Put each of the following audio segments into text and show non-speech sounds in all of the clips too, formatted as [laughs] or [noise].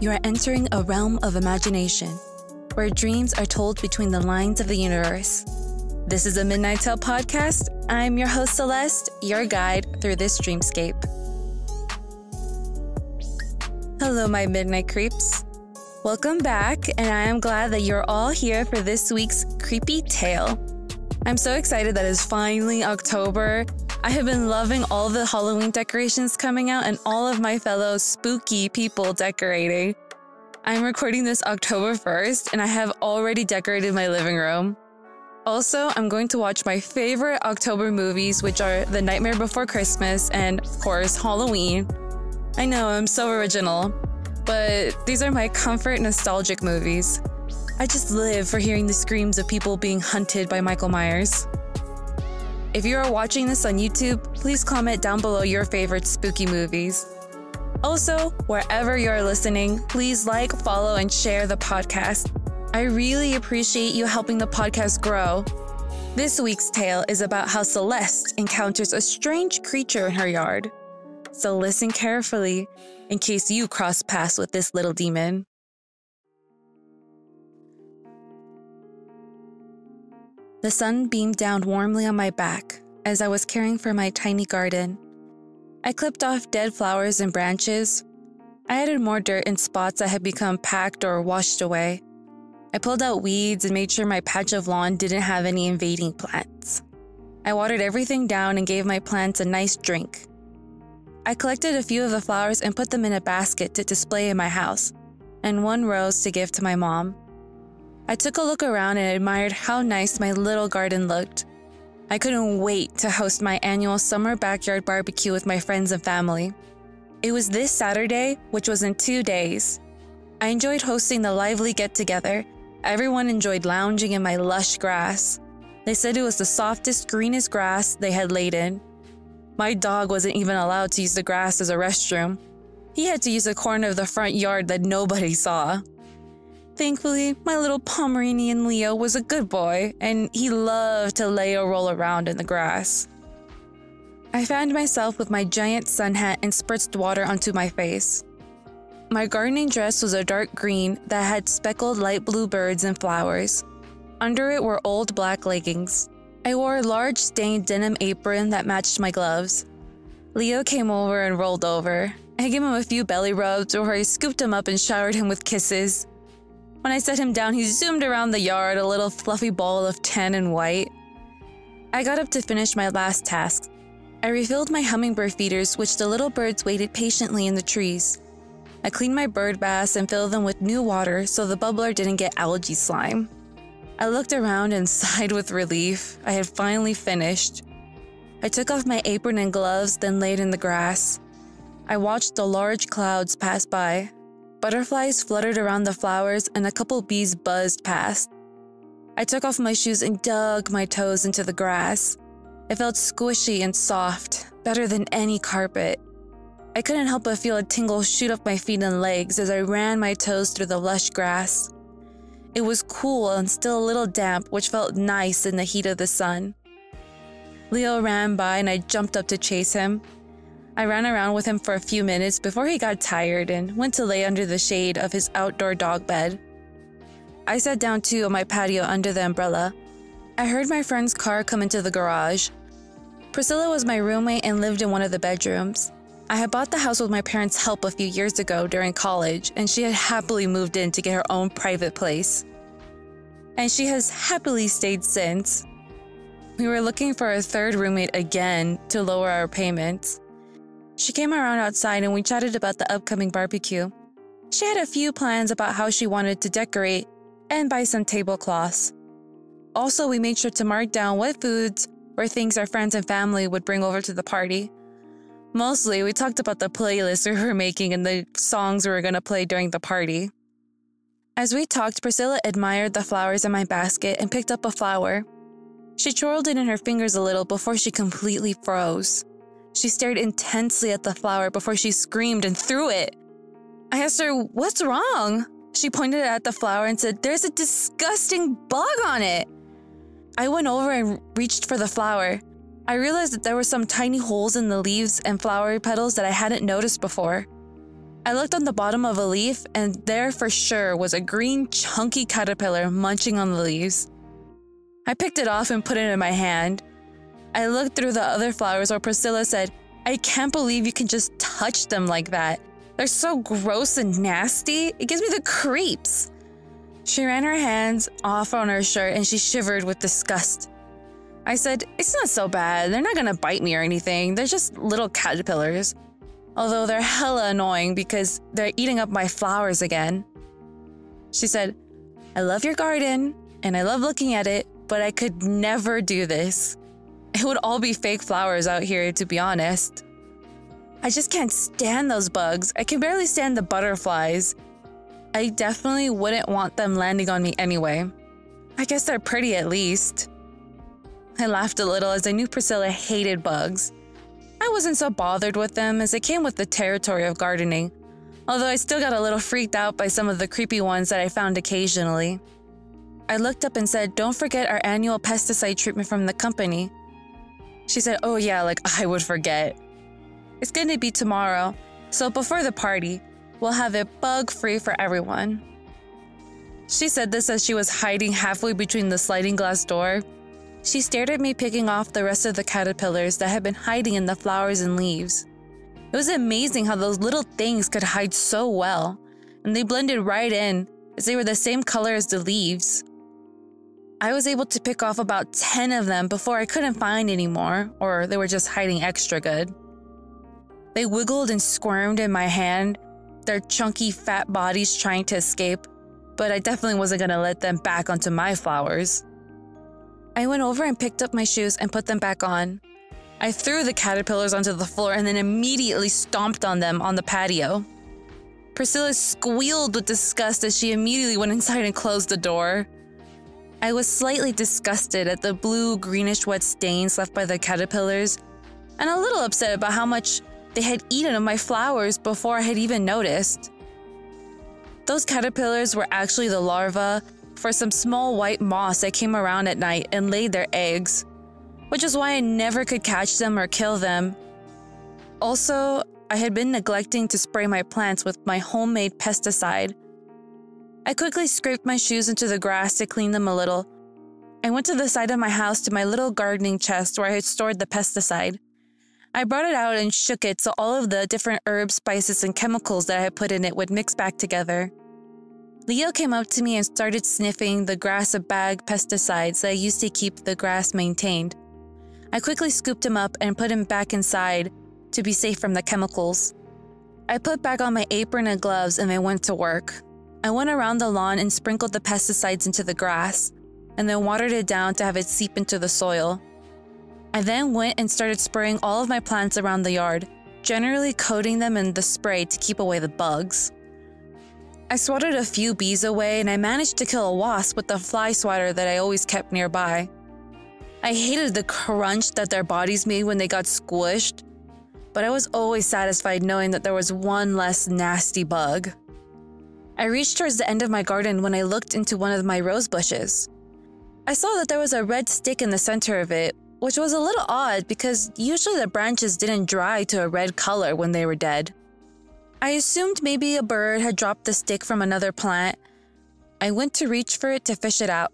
You are entering a realm of imagination where dreams are told between the lines of the universe. This is a Midnight Tale podcast. I'm your host, Celeste, your guide through this dreamscape. Hello, my Midnight Creeps. Welcome back, and I am glad that you're all here for this week's creepy tale. I'm so excited that it's finally October. I have been loving all the Halloween decorations coming out and all of my fellow spooky people decorating. I'm recording this October 1st, and I have already decorated my living room. Also, I'm going to watch my favorite October movies, which are The Nightmare Before Christmas and, of course, Halloween. I know, I'm so original, but these are my comfort nostalgic movies. I just live for hearing the screams of people being hunted by Michael Myers. If you are watching this on YouTube, please comment down below your favorite spooky movies. Also, wherever you are listening, please like, follow, and share the podcast. I really appreciate you helping the podcast grow. This week's tale is about how Celeste encounters a strange creature in her yard. So listen carefully in case you cross paths with this little demon. The sun beamed down warmly on my back as I was caring for my tiny garden. I clipped off dead flowers and branches. I added more dirt in spots that had become packed or washed away. I pulled out weeds and made sure my patch of lawn didn't have any invading plants. I watered everything down and gave my plants a nice drink. I collected a few of the flowers and put them in a basket to display in my house, and one rose to give to my mom. I took a look around and admired how nice my little garden looked. I couldn't wait to host my annual summer backyard barbecue with my friends and family. It was this Saturday, which was in two days. I enjoyed hosting the lively get together. Everyone enjoyed lounging in my lush grass. They said it was the softest, greenest grass they had laid in. My dog wasn't even allowed to use the grass as a restroom. He had to use a corner of the front yard that nobody saw. Thankfully, my little Pomeranian Leo was a good boy, and he loved to lay or roll around in the grass. I found myself with my giant sun hat and spritzed water onto my face. My gardening dress was a dark green that had speckled light blue birds and flowers. Under it were old black leggings. I wore a large stained denim apron that matched my gloves. Leo came over and rolled over. I gave him a few belly rubs or I scooped him up and showered him with kisses. When I set him down, he zoomed around the yard, a little fluffy ball of tan and white. I got up to finish my last task. I refilled my hummingbird feeders, which the little birds waited patiently in the trees. I cleaned my bird baths and filled them with new water so the bubbler didn't get algae slime. I looked around and [laughs] sighed with relief. I had finally finished. I took off my apron and gloves, then laid in the grass. I watched the large clouds pass by. Butterflies fluttered around the flowers, and a couple bees buzzed past. I took off my shoes and dug my toes into the grass. It felt squishy and soft, better than any carpet. I couldn't help but feel a tingle shoot up my feet and legs as I ran my toes through the lush grass. It was cool and still a little damp, which felt nice in the heat of the sun. Leo ran by and I jumped up to chase him. I ran around with him for a few minutes before he got tired and went to lay under the shade of his outdoor dog bed. I sat down too on my patio under the umbrella. I heard my friend's car come into the garage. Priscilla was my roommate and lived in one of the bedrooms. I had bought the house with my parents' help a few years ago during college, and she had happily moved in to get her own private place. And she has happily stayed since. We were looking for a third roommate again to lower our payments. She came around outside and we chatted about the upcoming barbecue. She had a few plans about how she wanted to decorate and buy some tablecloths. Also, we made sure to mark down what foods or things our friends and family would bring over to the party. Mostly, we talked about the playlist we were making and the songs we were going to play during the party. As we talked, Priscilla admired the flowers in my basket and picked up a flower. She twirled it in her fingers a little before she completely froze. She stared intensely at the flower before she screamed and threw it. I asked her, What's wrong? She pointed at the flower and said, There's a disgusting bug on it. I went over and reached for the flower. I realized that there were some tiny holes in the leaves and flowery petals that I hadn't noticed before. I looked on the bottom of a leaf, and there for sure was a green, chunky caterpillar munching on the leaves. I picked it off and put it in my hand. I looked through the other flowers where Priscilla said, I can't believe you can just touch them like that. They're so gross and nasty. It gives me the creeps. She ran her hands off on her shirt and she shivered with disgust. I said, It's not so bad. They're not gonna bite me or anything. They're just little caterpillars. Although they're hella annoying because they're eating up my flowers again. She said, I love your garden and I love looking at it, but I could never do this. It would all be fake flowers out here, to be honest. I just can't stand those bugs. I can barely stand the butterflies. I definitely wouldn't want them landing on me anyway. I guess they're pretty at least. I laughed a little as I knew Priscilla hated bugs. I wasn't so bothered with them as it came with the territory of gardening, although I still got a little freaked out by some of the creepy ones that I found occasionally. I looked up and said, Don't forget our annual pesticide treatment from the company. She said, Oh, yeah, like I would forget. It's going to be tomorrow, so before the party, we'll have it bug free for everyone. She said this as she was hiding halfway between the sliding glass door. She stared at me picking off the rest of the caterpillars that had been hiding in the flowers and leaves. It was amazing how those little things could hide so well, and they blended right in as they were the same color as the leaves. I was able to pick off about 10 of them before I couldn't find any more, or they were just hiding extra good. They wiggled and squirmed in my hand, their chunky fat bodies trying to escape, but I definitely wasn't going to let them back onto my flowers. I went over and picked up my shoes and put them back on. I threw the caterpillars onto the floor and then immediately stomped on them on the patio. Priscilla squealed with disgust as she immediately went inside and closed the door. I was slightly disgusted at the blue greenish wet stains left by the caterpillars, and a little upset about how much they had eaten of my flowers before I had even noticed. Those caterpillars were actually the larvae for some small white moths that came around at night and laid their eggs, which is why I never could catch them or kill them. Also, I had been neglecting to spray my plants with my homemade pesticide I quickly scraped my shoes into the grass to clean them a little. I went to the side of my house to my little gardening chest where I had stored the pesticide. I brought it out and shook it so all of the different herbs, spices, and chemicals that I had put in it would mix back together. Leo came up to me and started sniffing the grass of bag pesticides that I used to keep the grass maintained. I quickly scooped him up and put him back inside to be safe from the chemicals. I put back on my apron and gloves and then went to work. I went around the lawn and sprinkled the pesticides into the grass, and then watered it down to have it seep into the soil. I then went and started spraying all of my plants around the yard, generally coating them in the spray to keep away the bugs. I swatted a few bees away and I managed to kill a wasp with the fly swatter that I always kept nearby. I hated the crunch that their bodies made when they got squished, but I was always satisfied knowing that there was one less nasty bug. I reached towards the end of my garden when I looked into one of my rose bushes. I saw that there was a red stick in the center of it, which was a little odd because usually the branches didn't dry to a red color when they were dead. I assumed maybe a bird had dropped the stick from another plant. I went to reach for it to fish it out.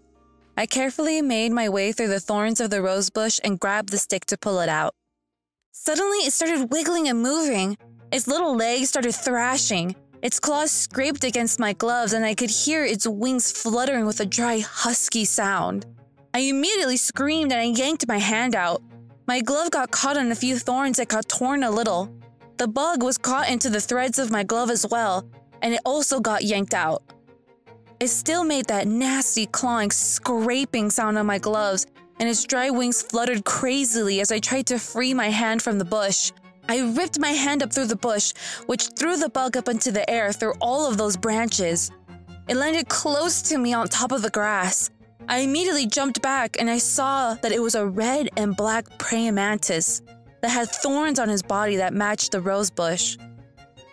I carefully made my way through the thorns of the rose bush and grabbed the stick to pull it out. Suddenly, it started wiggling and moving. Its little legs started thrashing. Its claws scraped against my gloves, and I could hear its wings fluttering with a dry, husky sound. I immediately screamed and I yanked my hand out. My glove got caught on a few thorns that got torn a little. The bug was caught into the threads of my glove as well, and it also got yanked out. It still made that nasty clawing, scraping sound on my gloves, and its dry wings fluttered crazily as I tried to free my hand from the bush. I ripped my hand up through the bush, which threw the bug up into the air through all of those branches. It landed close to me on top of the grass. I immediately jumped back and I saw that it was a red and black praying mantis that had thorns on his body that matched the rose bush.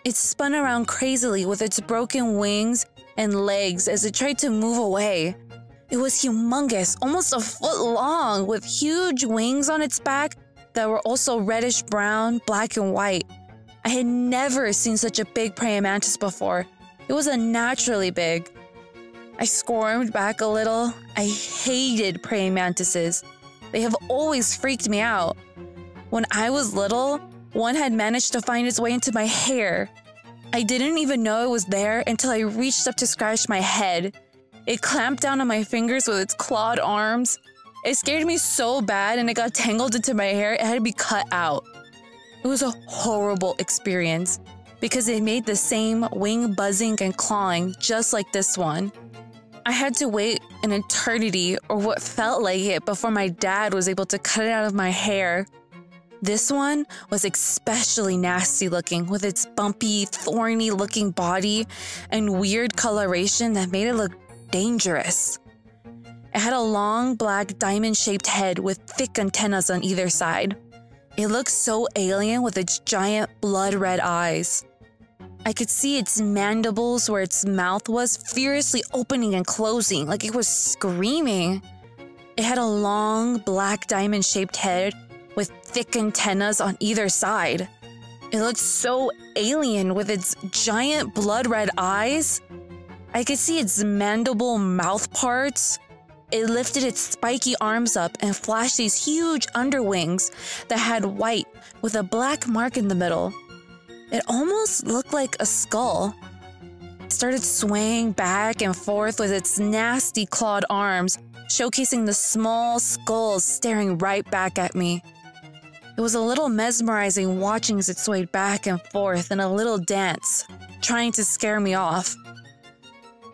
It spun around crazily with its broken wings and legs as it tried to move away. It was humongous, almost a foot long, with huge wings on its back that were also reddish brown, black, and white. I had never seen such a big praying mantis before. It was unnaturally big. I squirmed back a little. I hated praying mantises. They have always freaked me out. When I was little, one had managed to find its way into my hair. I didn't even know it was there until I reached up to scratch my head. It clamped down on my fingers with its clawed arms. It scared me so bad and it got tangled into my hair, it had to be cut out. It was a horrible experience because it made the same wing buzzing and clawing just like this one. I had to wait an eternity or what felt like it before my dad was able to cut it out of my hair. This one was especially nasty looking with its bumpy, thorny looking body and weird coloration that made it look dangerous. It had a long, black, diamond shaped head with thick antennas on either side. It looked so alien with its giant, blood red eyes. I could see its mandibles where its mouth was furiously opening and closing, like it was screaming. It had a long, black, diamond shaped head with thick antennas on either side. It looked so alien with its giant, blood red eyes. I could see its mandible mouth parts, it lifted its spiky arms up and flashed these huge underwings that had white with a black mark in the middle. It almost looked like a skull. It started swaying back and forth with its nasty clawed arms, showcasing the small skulls staring right back at me. It was a little mesmerizing watching as it swayed back and forth in a little dance, trying to scare me off.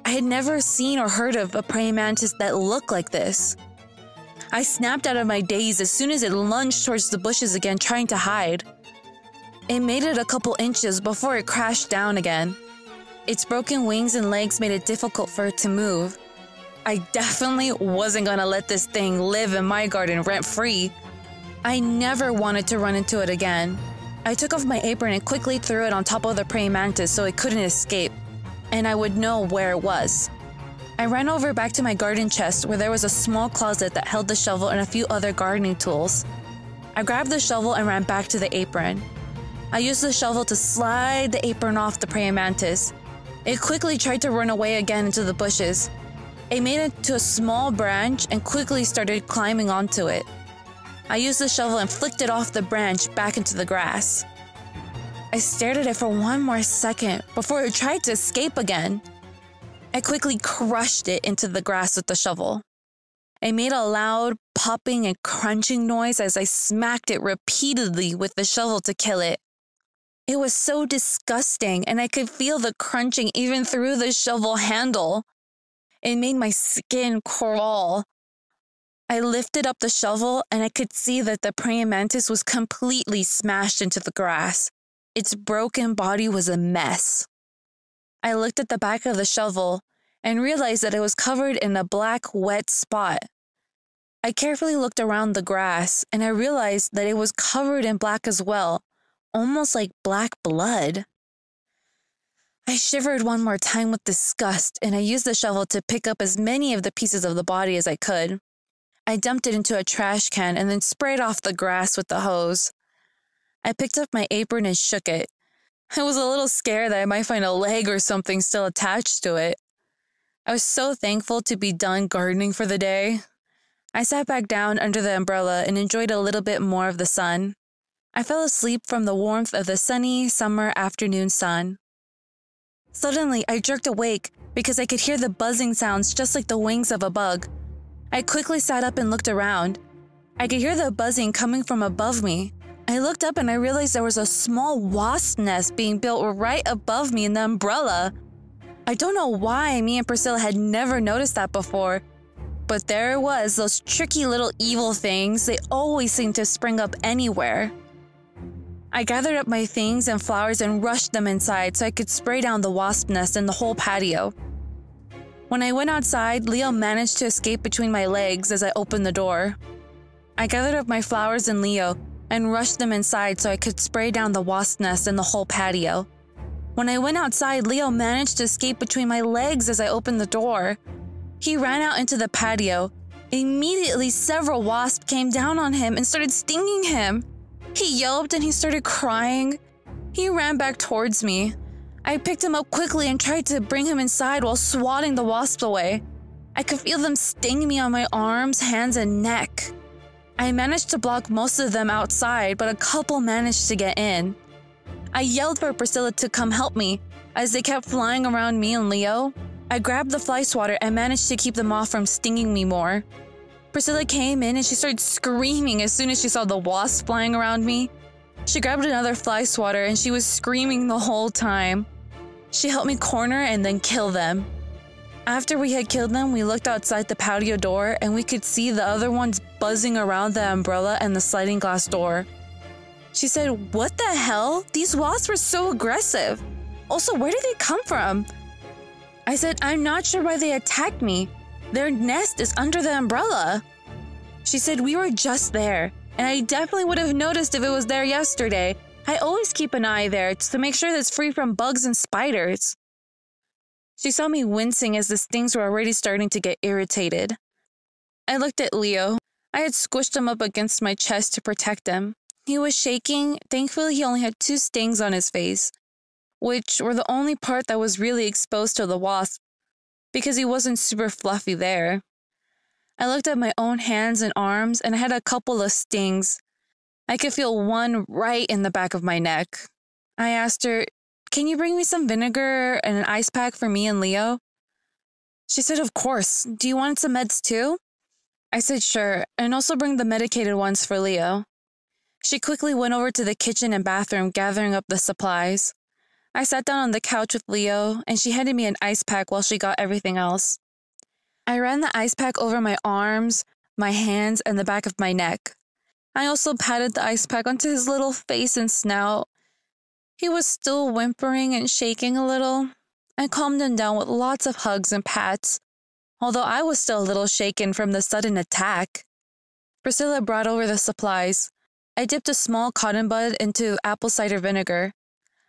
I had never seen or heard of a praying mantis that looked like this. I snapped out of my daze as soon as it lunged towards the bushes again, trying to hide. It made it a couple inches before it crashed down again. Its broken wings and legs made it difficult for it to move. I definitely wasn't gonna let this thing live in my garden rent free. I never wanted to run into it again. I took off my apron and quickly threw it on top of the praying mantis so it couldn't escape and I would know where it was. I ran over back to my garden chest where there was a small closet that held the shovel and a few other gardening tools. I grabbed the shovel and ran back to the apron. I used the shovel to slide the apron off the praying mantis. It quickly tried to run away again into the bushes. It made it to a small branch and quickly started climbing onto it. I used the shovel and flicked it off the branch back into the grass. I stared at it for one more second before it tried to escape again. I quickly crushed it into the grass with the shovel. I made a loud popping and crunching noise as I smacked it repeatedly with the shovel to kill it. It was so disgusting, and I could feel the crunching even through the shovel handle. It made my skin crawl. I lifted up the shovel and I could see that the praying mantis was completely smashed into the grass. Its broken body was a mess. I looked at the back of the shovel and realized that it was covered in a black, wet spot. I carefully looked around the grass and I realized that it was covered in black as well, almost like black blood. I shivered one more time with disgust and I used the shovel to pick up as many of the pieces of the body as I could. I dumped it into a trash can and then sprayed off the grass with the hose. I picked up my apron and shook it. I was a little scared that I might find a leg or something still attached to it. I was so thankful to be done gardening for the day. I sat back down under the umbrella and enjoyed a little bit more of the sun. I fell asleep from the warmth of the sunny summer afternoon sun. Suddenly, I jerked awake because I could hear the buzzing sounds just like the wings of a bug. I quickly sat up and looked around. I could hear the buzzing coming from above me. I looked up and I realized there was a small wasp nest being built right above me in the umbrella. I don't know why me and Priscilla had never noticed that before, but there it was, those tricky little evil things. They always seem to spring up anywhere. I gathered up my things and flowers and rushed them inside so I could spray down the wasp nest in the whole patio. When I went outside, Leo managed to escape between my legs as I opened the door. I gathered up my flowers and Leo and rushed them inside so I could spray down the wasp nest in the whole patio. When I went outside, Leo managed to escape between my legs as I opened the door. He ran out into the patio. Immediately, several wasps came down on him and started stinging him. He yelped and he started crying. He ran back towards me. I picked him up quickly and tried to bring him inside while swatting the wasps away. I could feel them sting me on my arms, hands, and neck. I managed to block most of them outside, but a couple managed to get in. I yelled for Priscilla to come help me as they kept flying around me and Leo. I grabbed the fly swatter and managed to keep them off from stinging me more. Priscilla came in and she started screaming as soon as she saw the wasp flying around me. She grabbed another fly swatter and she was screaming the whole time. She helped me corner and then kill them. After we had killed them, we looked outside the patio door and we could see the other ones buzzing around the umbrella and the sliding glass door. She said, What the hell? These wasps were so aggressive. Also, where did they come from? I said, I'm not sure why they attacked me. Their nest is under the umbrella. She said, We were just there, and I definitely would have noticed if it was there yesterday. I always keep an eye there to make sure that it's free from bugs and spiders. She saw me wincing as the stings were already starting to get irritated. I looked at Leo. I had squished him up against my chest to protect him. He was shaking. Thankfully, he only had two stings on his face, which were the only part that was really exposed to the wasp because he wasn't super fluffy there. I looked at my own hands and arms and I had a couple of stings. I could feel one right in the back of my neck. I asked her, Can you bring me some vinegar and an ice pack for me and Leo? She said, Of course. Do you want some meds too? I said, Sure, and also bring the medicated ones for Leo. She quickly went over to the kitchen and bathroom, gathering up the supplies. I sat down on the couch with Leo, and she handed me an ice pack while she got everything else. I ran the ice pack over my arms, my hands, and the back of my neck. I also patted the ice pack onto his little face and snout. He was still whimpering and shaking a little. I calmed him down with lots of hugs and pats, although I was still a little shaken from the sudden attack. Priscilla brought over the supplies. I dipped a small cotton bud into apple cider vinegar.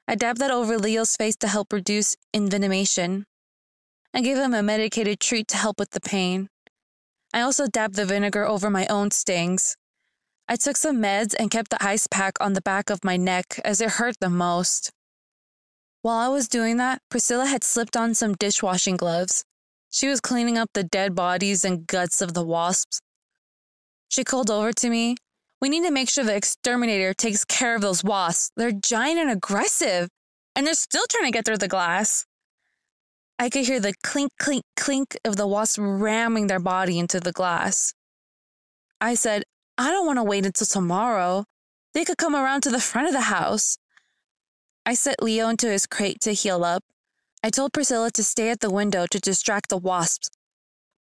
I dabbed that over Leo's face to help reduce envenomation. I gave him a medicated treat to help with the pain. I also dabbed the vinegar over my own stings. I took some meds and kept the ice pack on the back of my neck as it hurt the most. While I was doing that, Priscilla had slipped on some dishwashing gloves. She was cleaning up the dead bodies and guts of the wasps. She called over to me we need to make sure the exterminator takes care of those wasps. They're giant and aggressive, and they're still trying to get through the glass. I could hear the clink, clink, clink of the wasps ramming their body into the glass. I said, I don't want to wait until tomorrow. They could come around to the front of the house. I set Leo into his crate to heal up. I told Priscilla to stay at the window to distract the wasps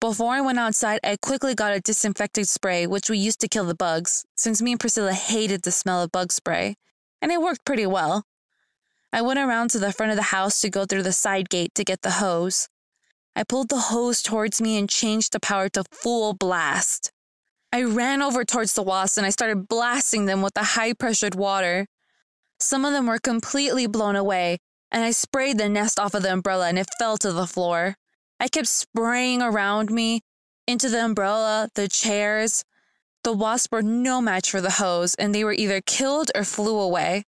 before I went outside, I quickly got a disinfectant spray, which we used to kill the bugs, since me and Priscilla hated the smell of bug spray, and it worked pretty well. I went around to the front of the house to go through the side gate to get the hose. I pulled the hose towards me and changed the power to full blast. I ran over towards the wasps and I started blasting them with the high pressured water. Some of them were completely blown away, and I sprayed the nest off of the umbrella and it fell to the floor. I kept spraying around me into the umbrella, the chairs. The wasps were no match for the hose, and they were either killed or flew away.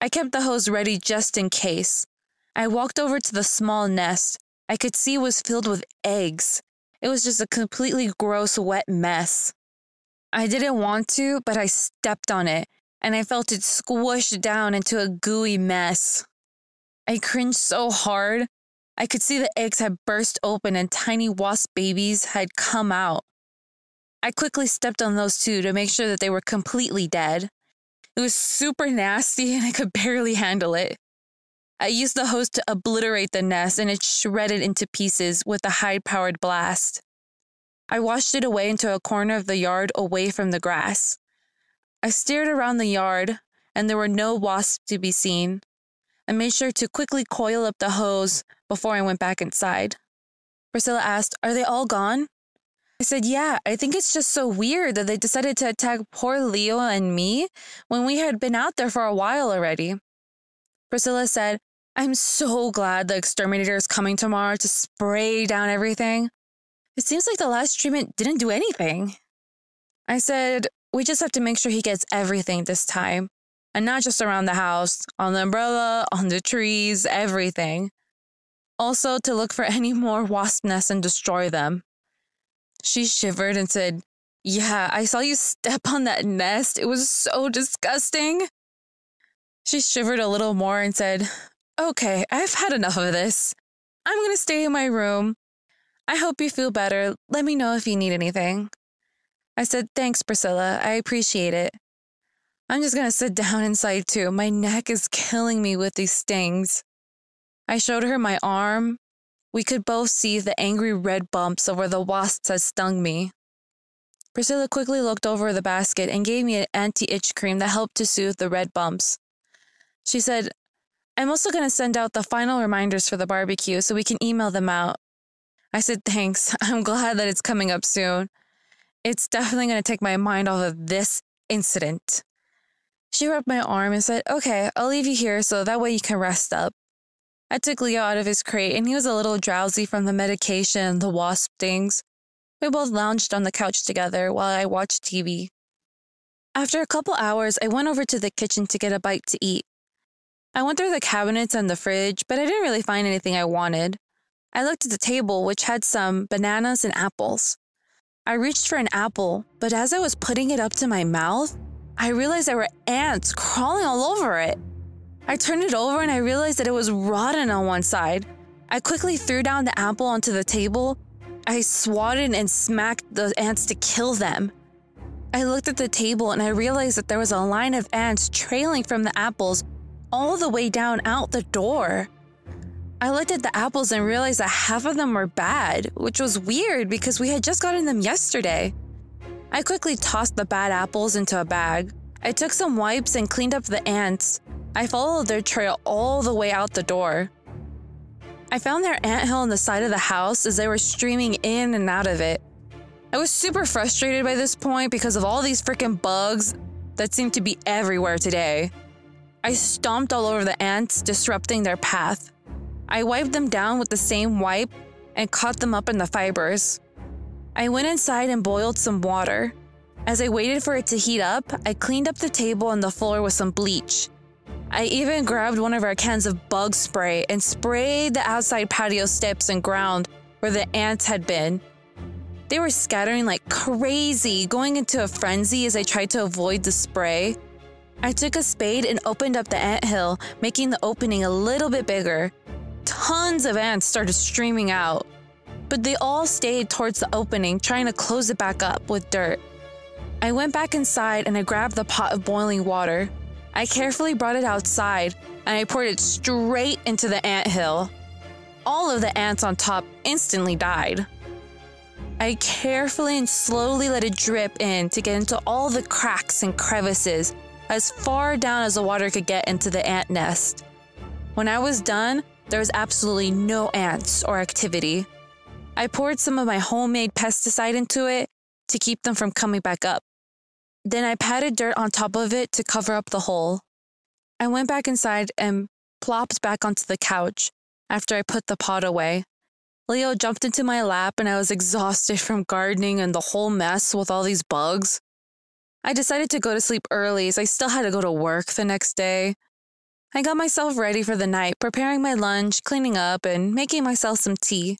I kept the hose ready just in case. I walked over to the small nest. I could see it was filled with eggs. It was just a completely gross, wet mess. I didn't want to, but I stepped on it, and I felt it squished down into a gooey mess. I cringed so hard I could see the eggs had burst open and tiny wasp babies had come out. I quickly stepped on those two to make sure that they were completely dead. It was super nasty and I could barely handle it. I used the hose to obliterate the nest and it shredded into pieces with a high powered blast. I washed it away into a corner of the yard away from the grass. I stared around the yard and there were no wasps to be seen. I made sure to quickly coil up the hose before I went back inside. Priscilla asked, Are they all gone? I said, Yeah, I think it's just so weird that they decided to attack poor Leo and me when we had been out there for a while already. Priscilla said, I'm so glad the exterminator is coming tomorrow to spray down everything. It seems like the last treatment didn't do anything. I said, We just have to make sure he gets everything this time. And not just around the house, on the umbrella, on the trees, everything. Also, to look for [laughs] any more wasp nests and destroy them. She shivered and said, Yeah, I saw you step on that nest. It was so disgusting. She shivered a little more and said, Okay, I've had enough of this. I'm going to stay in my room. I hope you feel better. Let me know if you need anything. I said, Thanks, Priscilla. I appreciate it. I'm just going to sit down inside too. My neck is killing me with these stings. I showed her my arm. We could both see the angry red bumps of where the wasps had stung me. Priscilla quickly looked over the basket and gave me an anti itch cream that helped to soothe the red bumps. She said, I'm also going to send out the final reminders for the barbecue so we can email them out. I said, Thanks. [laughs] I'm glad that it's coming up soon. It's definitely going to take my mind off of this incident. She rubbed my arm and said, Okay, I'll leave you here so that way you can rest up. I took Leo out of his crate and he was a little drowsy from the medication the wasp stings. We both lounged on the couch together while I watched TV. After a couple hours, I went over to the kitchen to get a bite to eat. I went through the cabinets and the fridge, but I didn't really find anything I wanted. I looked at the table, which had some bananas and apples. I reached for an apple, but as I was putting it up to my mouth, I realized there were ants crawling all over it. I turned it over and I realized that it was rotten on one side. I quickly threw down the apple onto the table. I swatted and smacked the ants to kill them. I looked at the table and I realized that there was a line of ants trailing from the apples all the way down out the door. I looked at the apples and realized that half of them were bad, which was weird because we had just gotten them yesterday. I quickly tossed the bad apples into a bag. I took some wipes and cleaned up the ants. I followed their trail all the way out the door. I found their ant hill on the side of the house as they were streaming in and out of it. I was super frustrated by this point because of all these freaking bugs that seemed to be everywhere today. I stomped all over the ants, disrupting their path. I wiped them down with the same wipe and caught them up in the fibers. I went inside and boiled some water. As I waited for it to heat up, I cleaned up the table and the floor with some bleach. I even grabbed one of our cans of bug spray and sprayed the outside patio steps and ground where the ants had been. They were scattering like crazy, going into a frenzy as I tried to avoid the spray. I took a spade and opened up the ant hill, making the opening a little bit bigger. Tons of ants started streaming out, but they all stayed towards the opening, trying to close it back up with dirt. I went back inside and I grabbed the pot of boiling water. I carefully brought it outside and I poured it straight into the ant hill. All of the ants on top instantly died. I carefully and slowly let it drip in to get into all the cracks and crevices as far down as the water could get into the ant nest. When I was done, there was absolutely no ants or activity. I poured some of my homemade pesticide into it to keep them from coming back up. Then I patted dirt on top of it to cover up the hole. I went back inside and plopped back onto the couch after I put the pot away. Leo jumped into my lap and I was exhausted from gardening and the whole mess with all these bugs. I decided to go to sleep early as I still had to go to work the next day. I got myself ready for the night, preparing my lunch, cleaning up, and making myself some tea.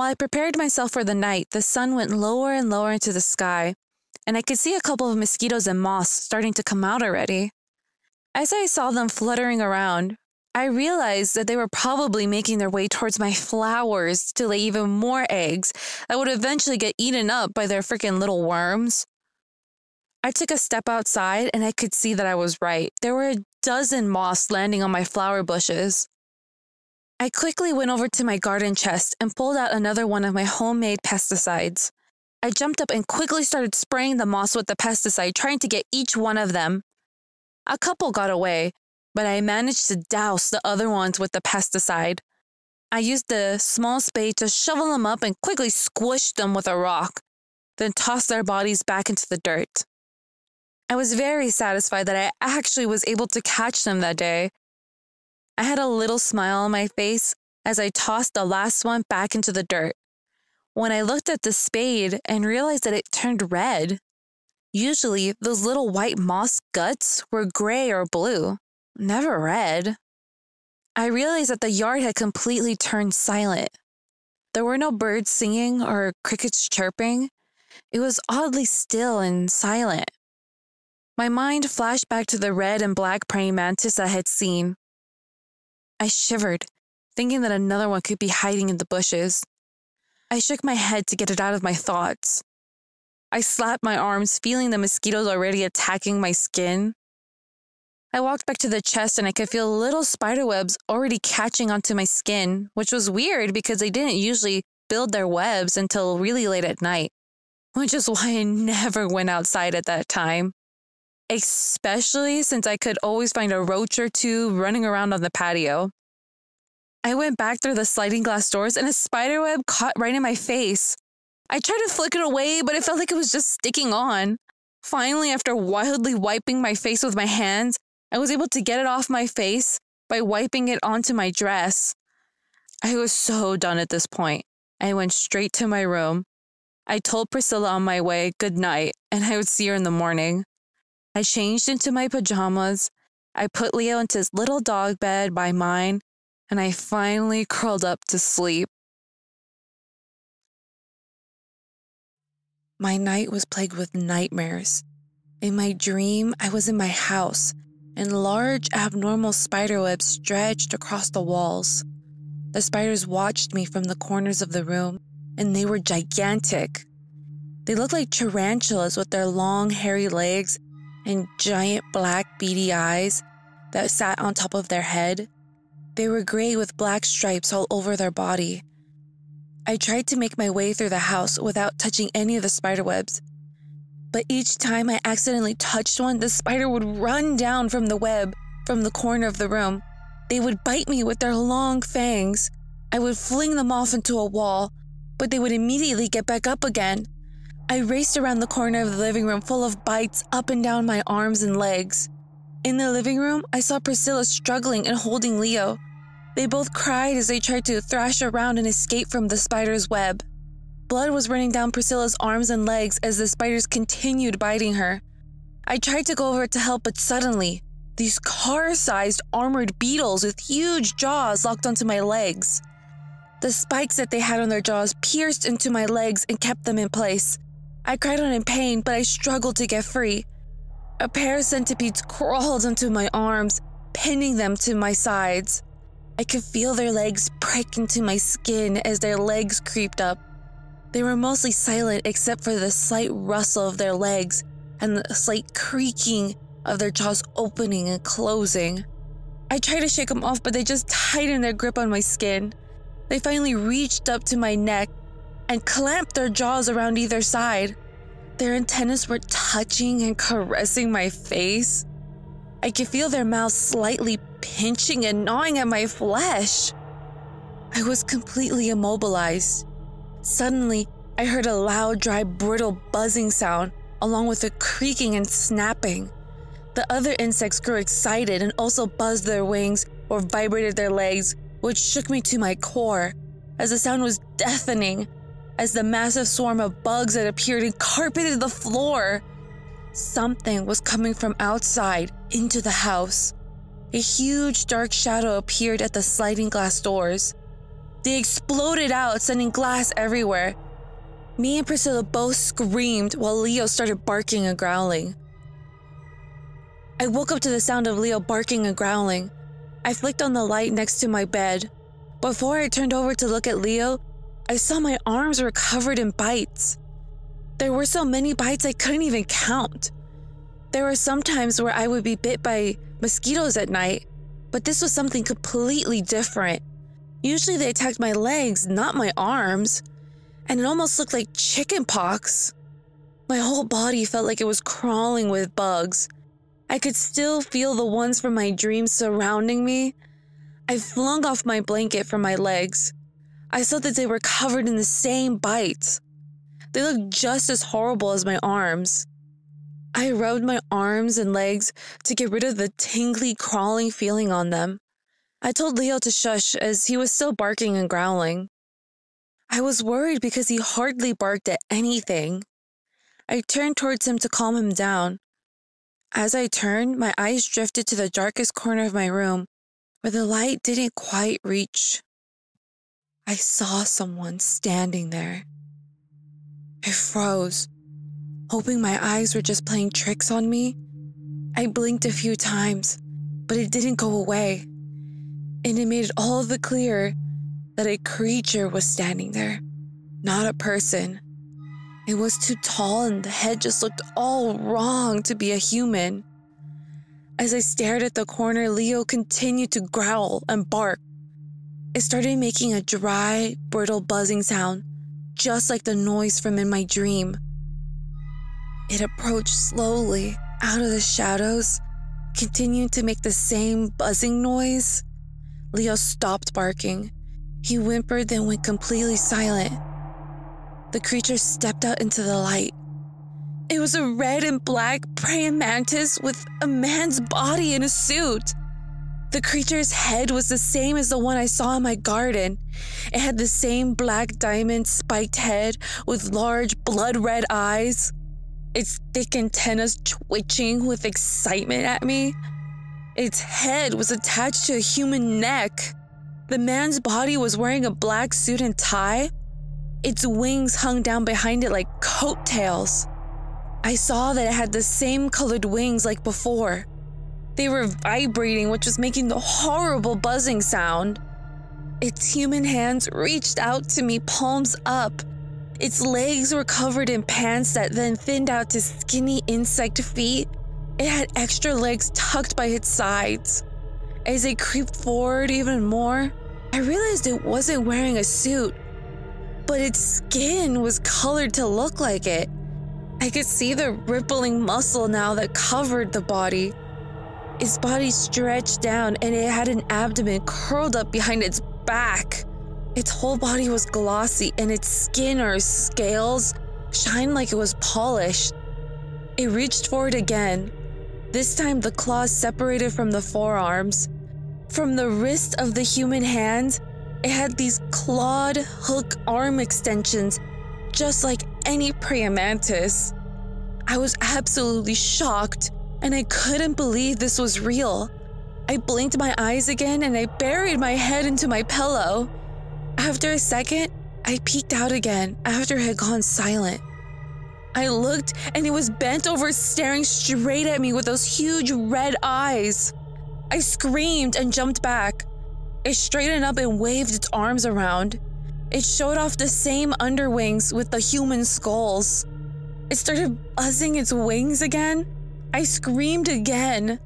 While I prepared myself for the night, the sun went lower and lower into the sky, and I could see a couple of mosquitoes and moths starting to come out already. As I saw them fluttering around, I realized that they were probably making their way towards my flowers to lay even more eggs that would eventually get eaten up by their freaking little worms. I took a step outside and I could see that I was right. There were a dozen moths landing on my flower bushes. I quickly went over to my garden chest and pulled out another one of my homemade pesticides. I jumped up and quickly started spraying the moss with the pesticide, trying to get each one of them. A couple got away, but I managed to douse the other ones with the pesticide. I used the small spade to shovel them up and quickly squished them with a rock, then tossed their bodies back into the dirt. I was very satisfied that I actually was able to catch them that day. I had a little smile on my face as I tossed the last one back into the dirt. When I looked at the spade and realized that it turned red, Usually, those little white moss guts were gray or blue, never red. I realized that the yard had completely turned silent. There were no birds singing or crickets chirping. It was oddly still and silent. My mind flashed back to the red and black praying mantis I had seen. I shivered, thinking that another one could be hiding in the bushes. I shook my head to get it out of my thoughts. I slapped my arms, feeling the mosquitoes already attacking my skin. I walked back to the chest and I could feel little spider webs already catching onto my skin, which was weird because they didn't usually build their webs until really late at night, which is why I [laughs] never went outside at that time. Especially since I could always find a roach or two running around on the patio. I went back through the sliding glass doors and a spider web caught right in my face. I tried to flick it away, but it felt like it was just sticking on. Finally, after wildly wiping my face with my hands, I was able to get it off my face by wiping it onto my dress. I was so done at this point. I went straight to my room. I told Priscilla on my way good night and I would see her in the morning. I changed into my pajamas. I put Leo into his little dog bed by mine and I finally curled up to sleep. My night was plagued with nightmares. In my dream, I was in my house, and large abnormal spiderwebs stretched across the walls. The spiders watched me from the corners of the room, and they were gigantic. They looked like tarantulas with their long, hairy legs and giant black, beady eyes that sat on top of their head. They were gray with black stripes all over their body. I tried to make my way through the house without touching any of the spider webs. But each time I accidentally touched one, the spider would run down from the web from the corner of the room. They would bite me with their long fangs. I would fling them off into a wall, but they would immediately get back up again. I raced around the corner of the living room full of bites up and down my arms and legs. In the living room, I saw Priscilla struggling and holding Leo. They both cried as they tried to thrash around and escape from the spider's web. Blood was running down Priscilla's arms and legs as the spiders continued biting her. I tried to go over to help, but suddenly, these car sized armored beetles with huge jaws locked onto my legs. The spikes that they had on their jaws pierced into my legs and kept them in place. I cried out in pain, but I struggled to get free. A pair of centipedes crawled onto my arms, pinning them to my sides. I could feel their legs prick into my skin as their legs creeped up. They were mostly silent except for the slight rustle of their legs and the slight creaking of their jaws opening and closing. I tried to shake them off, but they just tightened their grip on my skin. They finally reached up to my neck and clamped their jaws around either side. Their antennas were touching and caressing my face. I could feel their mouths slightly pinching and gnawing at my flesh. I was completely immobilized. Suddenly, I heard a loud, dry, brittle buzzing sound, along with a creaking and snapping. The other insects grew excited and also buzzed their wings or vibrated their legs, which shook me to my core, as the sound was deafening as the massive swarm of bugs that appeared and carpeted the floor. Something was coming from outside into the house. A huge dark shadow appeared at the sliding glass doors. They exploded out, sending glass everywhere. Me and Priscilla both screamed while Leo started barking and growling. I woke up to the sound of Leo barking and growling. I flicked on the light next to my bed. Before I turned over to look at Leo, I saw my arms were covered in bites. There were so many bites I couldn't even count. There were some times where I would be bit by mosquitoes at night, but this was something completely different. Usually they attacked my legs, not my arms, and it almost looked like chicken pox. My whole body felt like it was crawling with bugs. I could still feel the ones from my dreams surrounding me. I flung off my blanket from my legs. I saw that they were covered in the same bites. They looked just as horrible as my arms. I rubbed my arms and legs to get rid of the tingly, crawling feeling on them. I told Leo to shush as he was still barking and growling. I was worried because he hardly barked at anything. I turned towards him to calm him down. As I turned, my eyes drifted to the darkest corner of my room, where the light didn't quite reach. I saw someone standing there. I froze, hoping my eyes were just playing tricks on me. I blinked a few times, but it didn't go away. And it made it all the clearer that a creature was standing there, not a person. It was too tall and the head just looked all wrong to be a human. As I stared at the corner, Leo continued to growl and bark. It started making a dry, brittle buzzing sound, just like the noise from in my dream. It approached slowly out of the shadows, continuing to make the same buzzing noise. Leo stopped barking. He whimpered, then went completely silent. The creature stepped out into the light. It was a red and black praying mantis with a man's body in a suit. The creature's head was the same as the one I saw in my garden. It had the same black diamond spiked head with large blood red eyes. Its thick antennas twitching with excitement at me. Its head was attached to a human neck. The man's body was wearing a black suit and tie, its wings hung down behind it like coattails. I saw that it had the same colored wings like before. They were vibrating, which was making the horrible buzzing sound. Its human hands reached out to me, palms up. Its legs were covered in pants that then thinned out to skinny insect feet. It had extra legs tucked by its sides. As it creeped forward even more, I realized it wasn't wearing a suit but its skin was colored to look like it. I could see the rippling muscle now that covered the body. Its body stretched down and it had an abdomen curled up behind its back. Its whole body was glossy and its skin or scales shined like it was polished. It reached forward again. This time the claws separated from the forearms. From the wrist of the human hand, it had these clawed hook arm extensions, just like any praying mantis. I was absolutely shocked, and I couldn't believe this was real. I blinked my eyes again and I buried my head into my pillow. After a second, I peeked out again after it had gone silent. I looked and it was bent over, staring straight at me with those huge red eyes. I screamed and jumped back. It straightened up and waved its arms around. It showed off the same underwings with the human skulls. It started buzzing its wings again. I screamed again.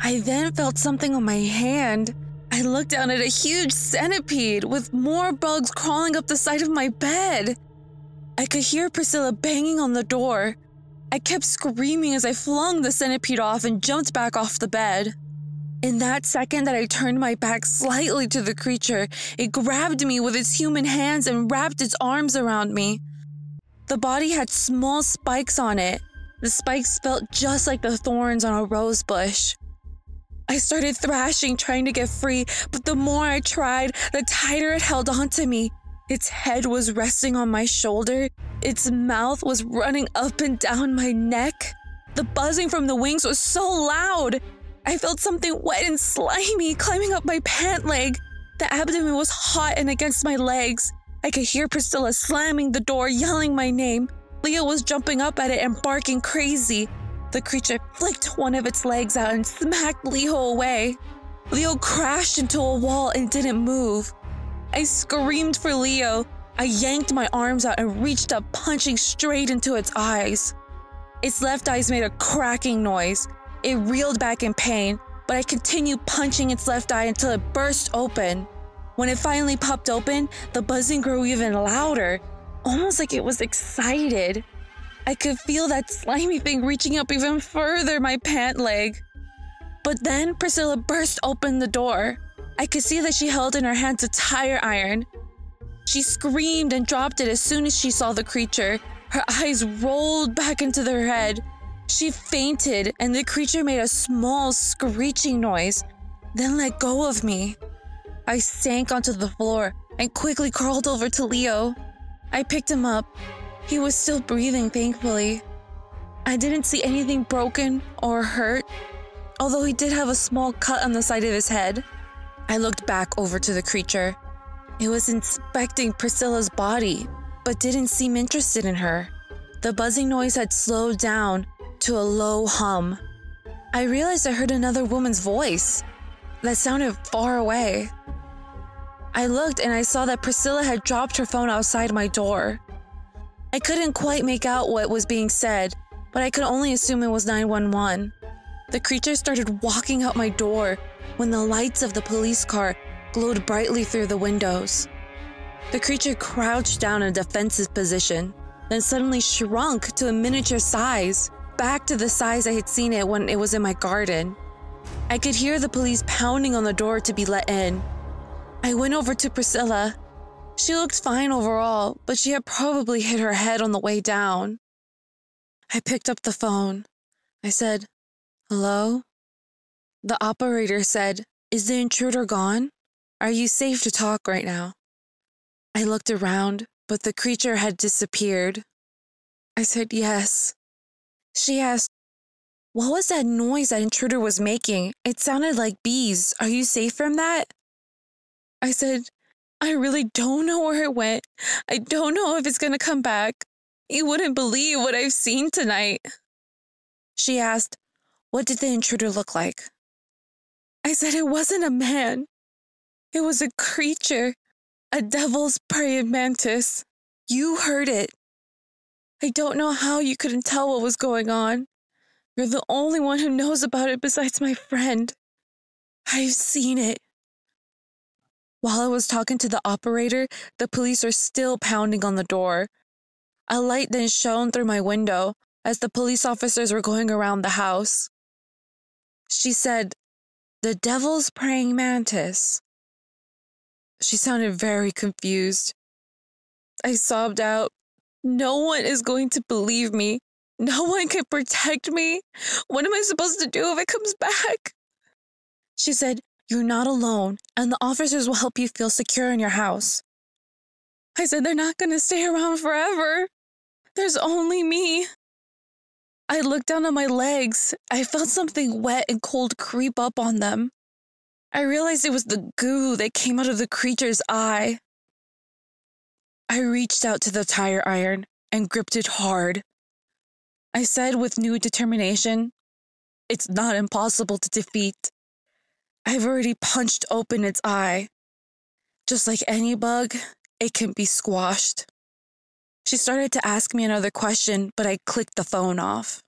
I then felt something on my hand. I looked down at a huge centipede with more bugs crawling up the side of my bed. I could hear Priscilla banging on the door. I kept screaming as I flung the centipede off and jumped back off the bed. In that second that I turned my back slightly to the creature, it grabbed me with its human hands and wrapped its arms around me. The body had small spikes on it. The spikes felt just like the thorns on a rose bush. I started thrashing, trying to get free, but the more I tried, the tighter it held onto me. Its head was resting on my shoulder. Its mouth was running up and down my neck. The buzzing from the wings was so loud. I felt something wet and slimy climbing up my pant leg. The abdomen was hot and against my legs. I could hear Priscilla slamming the door, yelling my name. Leo was jumping up at it and barking crazy. The creature flicked one of its legs out and smacked Leo away. Leo crashed into a wall and didn't move. I screamed for Leo. I yanked my arms out and reached up, punching straight into its eyes. Its left eyes made a cracking noise. It reeled back in pain, but I continued punching its left eye until it burst open. When it finally popped open, the buzzing grew even louder, almost like it was excited. I could feel that slimy thing reaching up even further my pant leg. But then Priscilla burst open the door. I could see that she held in her hands a tire iron. She screamed and dropped it as soon as she saw the creature. Her eyes rolled back into their head. She fainted, and the creature made a small screeching noise, then let go of me. I sank onto the floor and quickly crawled over to Leo. I picked him up. He was still breathing, thankfully. I didn't see anything broken or hurt, although he did have a small cut on the side of his head. I looked back over to the creature. It was inspecting Priscilla's body, but didn't seem interested in her. The buzzing noise had slowed down to a low hum. I realized I heard another woman's voice that sounded far away. I looked and I saw that Priscilla had dropped her phone outside my door. I couldn't quite make out what was being said, but I could only assume it was 911. The creature started walking out my door when the lights of the police car glowed brightly through the windows. The creature crouched down in a defensive position, then suddenly shrunk to a miniature size, back to the size I had seen it when it was in my garden. I could hear the police pounding on the door to be let in. I went over to Priscilla. She looked fine overall, but she had probably hit her head on the way down. I picked up the phone. I said, Hello? The operator said, Is the intruder gone? Are you safe to talk right now? I looked around, but the creature had disappeared. I said, Yes. She asked, What was that noise that intruder was making? It sounded like bees. Are you safe from that? I said, I really don't know where it went. I don't know if it's going to come back. You wouldn't believe what I've seen tonight. She asked, What did the intruder look like? I said it wasn't a man. It was a creature, a devil's praying mantis. You heard it. I don't know how you couldn't tell what was going on. You're the only one who knows about it besides my friend. I've seen it. While I was talking to the operator, the police are still pounding on the door. A light then shone through my window as the police officers were going around the house. She said, The devil's praying mantis. She sounded very confused. I sobbed out, No one is going to believe me. No one can protect me. What am I supposed to do if it comes back? She said, You're not alone, and the officers will help you feel secure in your house. I said, They're not going to stay around forever. There's only me. I looked down at my legs. I felt something wet and cold creep up on them. I realized it was the goo that came out of the creature's eye. I reached out to the tire iron and gripped it hard. I said with new determination, It's not impossible to defeat. I've already punched open its eye. Just like any bug, it can be squashed. She started to ask me another question, but I clicked the phone off.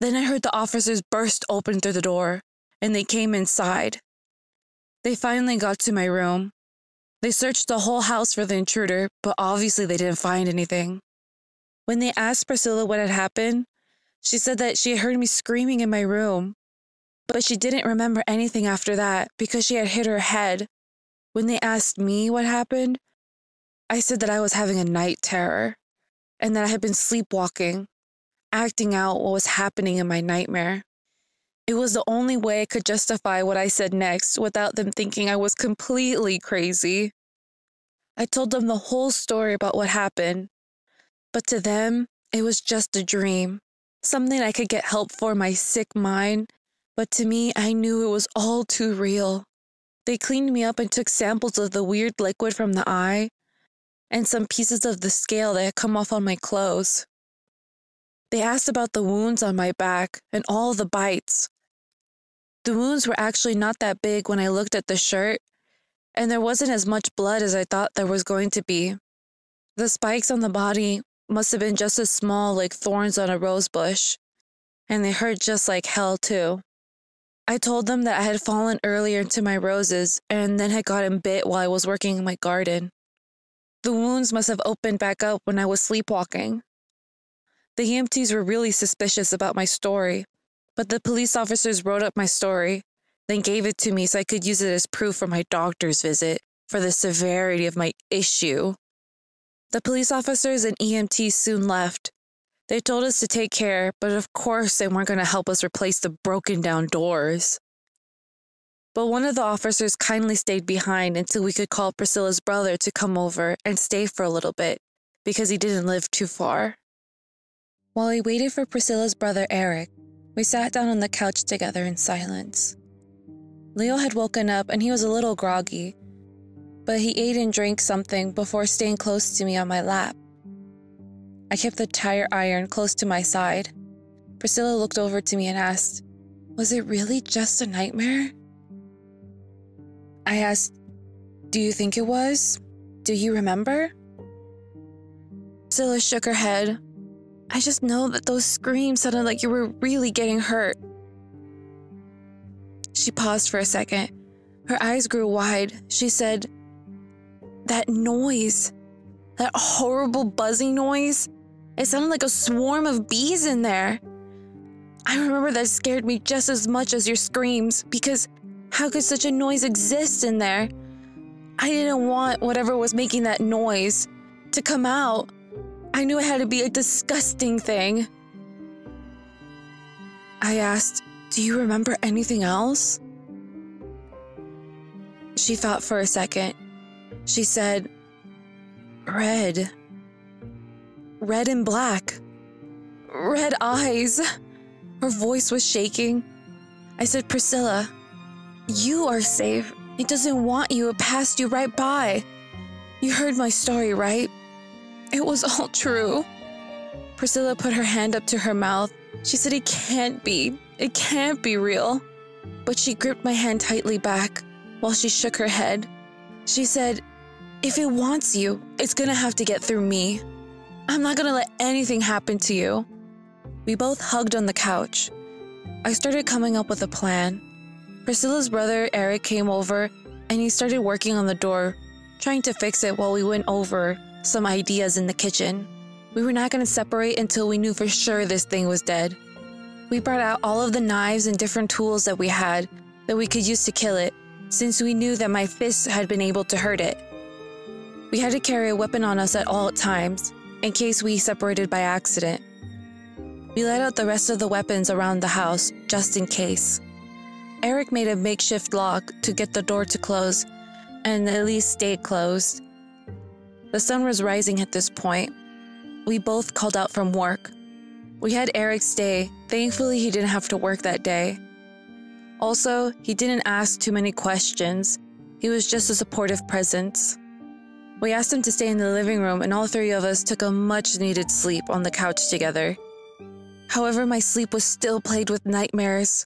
Then I heard the officers burst open through the door, and they came inside. They finally got to my room. They searched the whole house for the intruder, but obviously they didn't find anything. When they asked Priscilla what had happened, she said that she had heard me screaming in my room, but she didn't remember anything after that because she had hit her head. When they asked me what happened, I said that I was having a night terror and that I had been sleepwalking, acting out what was happening in my nightmare. It was the only way I could justify what I said next without them thinking I was completely crazy. I told them the whole story about what happened, but to them, it was just a dream, something I could get help for my sick mind, but to me, I knew it was all too real. They cleaned me up and took samples of the weird liquid from the eye and some pieces of the scale that had come off on my clothes. They asked about the wounds on my back and all the bites. The wounds were actually not that big when I looked at the shirt, and there wasn't as much blood as I thought there was going to be. The spikes on the body must have been just as small, like thorns on a rose bush, and they hurt just like hell, too. I told them that I had fallen earlier into my roses and then had gotten bit while I was working in my garden. The wounds must have opened back up when I was sleepwalking. The EMTs were really suspicious about my story, but the police officers wrote up my story, then gave it to me so I could use it as proof for my doctor's visit for the severity of my issue. The police officers and EMTs soon left. They told us to take care, but of course they weren't going to help us replace the broken down doors. But one of the officers kindly stayed behind until we could call Priscilla's brother to come over and stay for a little bit because he didn't live too far. While we waited for Priscilla's brother Eric, we sat down on the couch together in silence. Leo had woken up and he was a little groggy, but he ate and drank something before staying close to me on my lap. I kept the tire iron close to my side. Priscilla looked over to me and asked, Was it really just a nightmare? I asked, Do you think it was? Do you remember? Priscilla shook her head. I just know that those screams sounded like you were really getting hurt. She paused for a second. Her eyes grew wide. She said, That noise, that horrible buzzing noise, it sounded like a swarm of bees in there. I remember that scared me just as much as your screams because how could such a noise exist in there? I didn't want whatever was making that noise to come out. I knew it had to be a disgusting thing. I asked, Do you remember anything else? She thought for a second. She said, Red. Red and black. Red eyes. Her voice was shaking. I said, Priscilla, you are safe. It doesn't want you. It passed you right by. You heard my story, right? It was all true. Priscilla put her hand up to her mouth. She said, It can't be. It can't be real. But she gripped my hand tightly back while she shook her head. She said, If it wants you, it's gonna have to get through me. I'm not gonna let anything happen to you. We both hugged on the couch. I started coming up with a plan. Priscilla's brother, Eric, came over and he started working on the door, trying to fix it while we went over some ideas in the kitchen. We were not going to separate until we knew for sure this thing was dead. We brought out all of the knives and different tools that we had that we could use to kill it, since we knew that my fists had been able to hurt it. We had to carry a weapon on us at all times, in case we separated by accident. We let out the rest of the weapons around the house, just in case. Eric made a makeshift lock to get the door to close, and at least stay closed. The sun was rising at this point. We both called out from work. We had Eric stay. Thankfully, he didn't have to work that day. Also, he didn't ask too many questions. He was just a supportive presence. We asked him to stay in the living room, and all three of us took a much needed sleep on the couch together. However, my sleep was still plagued with nightmares.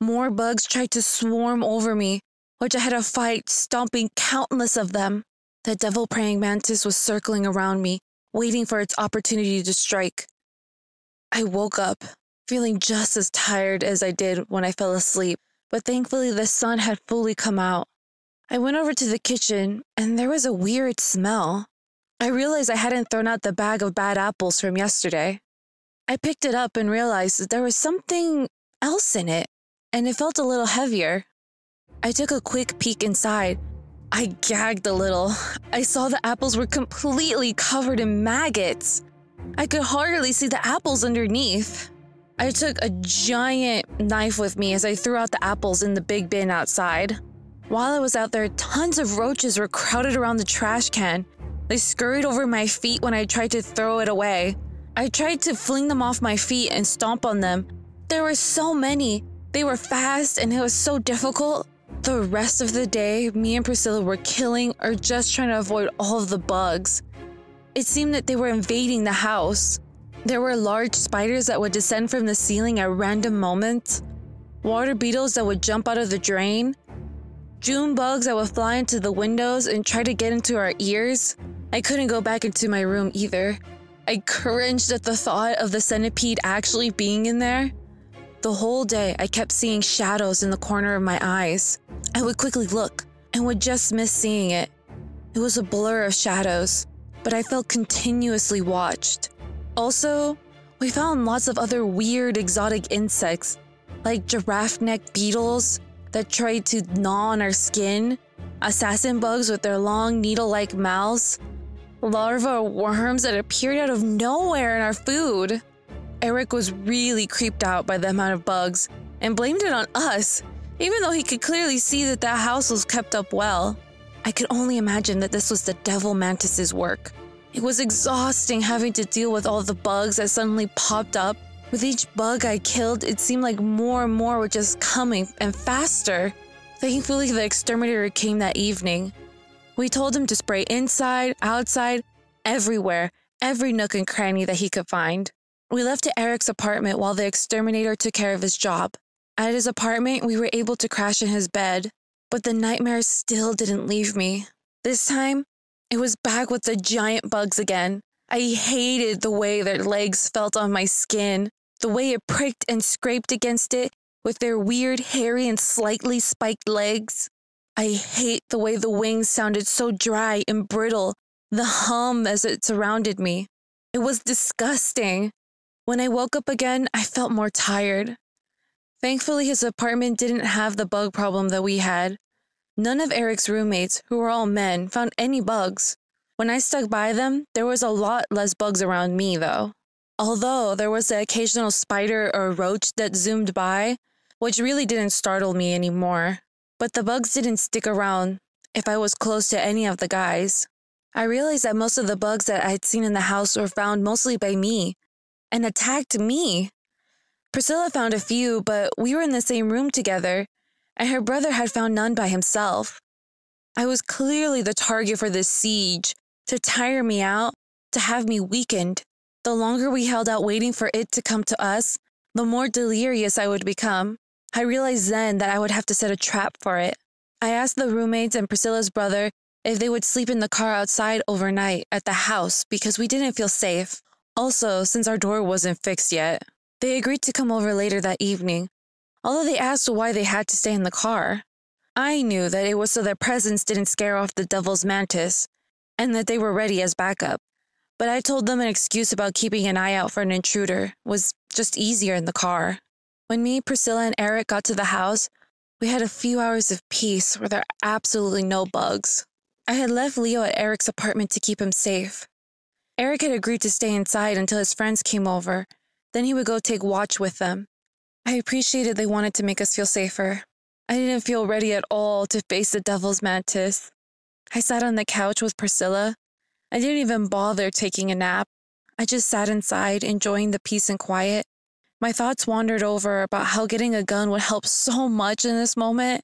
More bugs tried to swarm over me, which I had to fight, stomping countless of them. The devil praying mantis was circling around me, waiting for its opportunity to strike. I woke up, feeling just as tired as I did when I fell asleep, but thankfully the sun had fully come out. I went over to the kitchen, and there was a weird smell. I realized I hadn't thrown out the bag of bad apples from yesterday. I picked it up and realized that there was something else in it, and it felt a little heavier. I took a quick peek inside. I gagged a little. I saw the apples were completely covered in maggots. I could hardly see the apples underneath. I took a giant knife with me as I threw out the apples in the big bin outside. While I was out there, tons of roaches were crowded around the trash can. They scurried over my feet when I tried to throw it away. I tried to fling them off my feet and stomp on them. There were so many. They were fast and it was so difficult. The rest of the day, me and Priscilla were killing or just trying to avoid all of the bugs. It seemed that they were invading the house. There were large spiders that would descend from the ceiling at random moments, water beetles that would jump out of the drain, June bugs that would fly into the windows and try to get into our ears. I couldn't go back into my room either. I cringed at the thought of the centipede actually being in there. The whole day, I kept seeing shadows in the corner of my eyes. I would quickly look and would just miss seeing it. It was a blur of shadows, but I felt continuously watched. Also, we found lots of other weird exotic insects, like giraffe neck beetles that tried to gnaw on our skin, assassin bugs with their long needle like mouths, larva worms that appeared out of nowhere in our food. Eric was really creeped out by the amount of bugs and blamed it on us, even though he could clearly see that that house was kept up well. I could only imagine that this was the devil mantis's work. It was exhausting having to deal with all the bugs that suddenly popped up. With each bug I killed, it seemed like more and more were just coming and faster. Thankfully, the exterminator came that evening. We told him to spray inside, outside, everywhere, every nook and cranny that he could find. We left to Eric's apartment while the exterminator took care of his job. At his apartment, we were able to crash in his bed, but the nightmares still didn't leave me. This time, it was back with the giant bugs again. I hated the way their legs felt on my skin, the way it pricked and scraped against it with their weird, hairy, and slightly spiked legs. I hate the way the wings sounded so dry and brittle, the hum as it surrounded me. It was disgusting. When I woke up again, I felt more tired. Thankfully, his apartment didn't have the bug problem that we had. None of Eric's roommates, who were all men, found any bugs. When I stuck by them, there was a lot less bugs around me, though. Although there was the occasional spider or roach that zoomed by, which really didn't startle me anymore. But the bugs didn't stick around if I was close to any of the guys. I realized that most of the bugs that I'd seen in the house were found mostly by me and attacked me. Priscilla found a few, but we were in the same room together, and her brother had found none by himself. I was clearly the target for this siege, to tire me out, to have me weakened. The longer we held out waiting for it to come to us, the more delirious I would become. I realized then that I would have to set a trap for it. I asked the roommates and Priscilla's brother if they would sleep in the car outside overnight at the house because we didn't feel safe. Also, since our door wasn't fixed yet, they agreed to come over later that evening, although they asked why they had to stay in the car. I knew that it was so their presence didn't scare off the devil's mantis, and that they were ready as backup. But I told them an excuse about keeping an eye out for an intruder was just easier in the car. When me, Priscilla, and Eric got to the house, we had a few hours of peace where there were absolutely no bugs. I had left Leo at Eric's apartment to keep him safe. Eric had agreed to stay inside until his friends came over, then he would go take watch with them. I appreciated they wanted to make us feel safer. I didn't feel ready at all to face the devil's mantis. I sat on the couch with Priscilla. I didn't even bother taking a nap. I just sat inside, enjoying the peace and quiet. My thoughts wandered over about how getting a gun would help so much in this moment,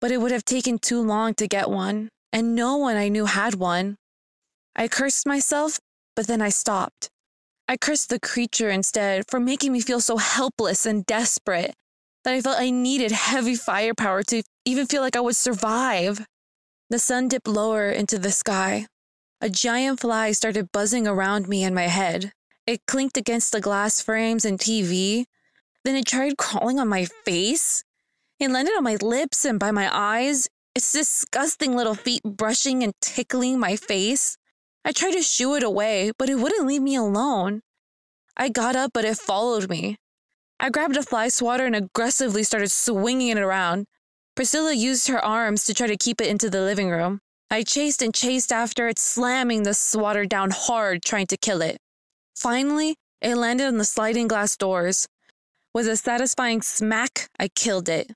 but it would have taken too long to get one, and no one I knew had one. I cursed myself, but then I stopped. I cursed the creature instead for making me feel so helpless and desperate that I felt I needed heavy firepower to even feel like I would survive. The sun dipped lower into the sky. A giant fly started buzzing around me and my head. It clinked against the glass frames and TV. Then it tried crawling on my face. It landed on my lips and by my eyes. Its disgusting little feet brushing and tickling my face. I tried to shoo it away, but it wouldn't leave me alone. I got up, but it followed me. I grabbed a fly swatter and aggressively started swinging it around. Priscilla used her arms to try to keep it into the living room. I chased and chased after it, slamming the swatter down hard, trying to kill it. Finally, it landed on the sliding glass doors. With a satisfying smack, I killed it.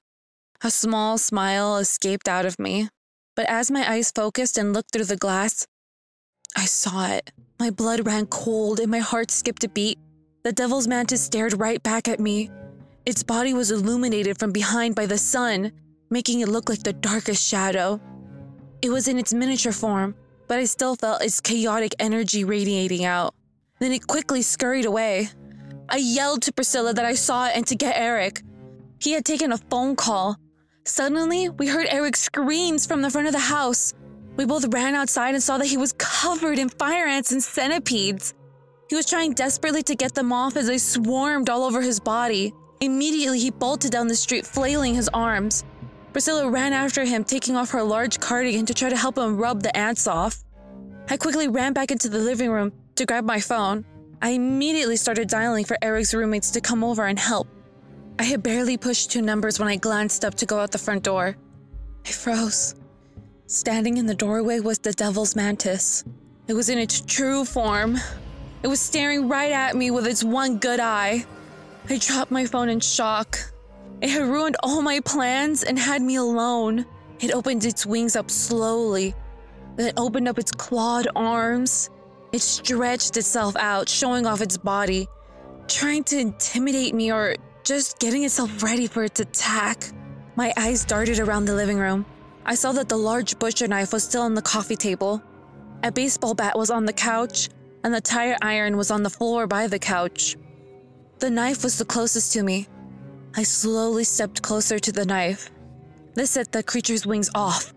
A small smile escaped out of me. But as my eyes focused and looked through the glass, I saw it. My blood ran cold and my heart skipped a beat. The devil's mantis stared right back at me. Its body was illuminated from behind by the sun, making it look like the darkest shadow. It was in its miniature form, but I still felt its chaotic energy radiating out. Then it quickly scurried away. I yelled to Priscilla that I saw it and to get Eric. He had taken a phone call. Suddenly, we heard Eric's screams from the front of the house. We both ran outside and saw that he was covered in fire ants and centipedes. He was trying desperately to get them off as they swarmed all over his body. Immediately, he bolted down the street, flailing his arms. Priscilla ran after him, taking off her large cardigan to try to help him rub the ants off. I quickly ran back into the living room to grab my phone. I immediately started dialing for Eric's roommates to come over and help. I had barely pushed two numbers when I glanced up to go out the front door. I froze. Standing in the doorway was the devil's mantis. It was in its true form. It was staring right at me with its one good eye. I dropped my phone in shock. It had ruined all my plans and had me alone. It opened its wings up slowly, then opened up its clawed arms. It stretched itself out, showing off its body, trying to intimidate me or just getting itself ready for its attack. My eyes darted around the living room. I saw that the large butcher knife was still on the coffee table. A baseball bat was on the couch, and the tire iron was on the floor by the couch. The knife was the closest to me. I slowly stepped closer to the knife. This set the creature's wings off.